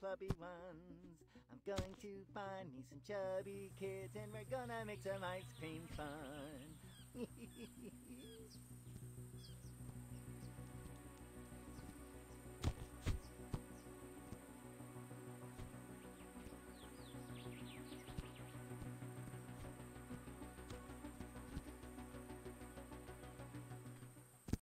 chubby ones. I'm going to find me some chubby kids and we're gonna make some ice cream fun.